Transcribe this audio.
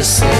miles away. Say.